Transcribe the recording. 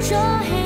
your hand.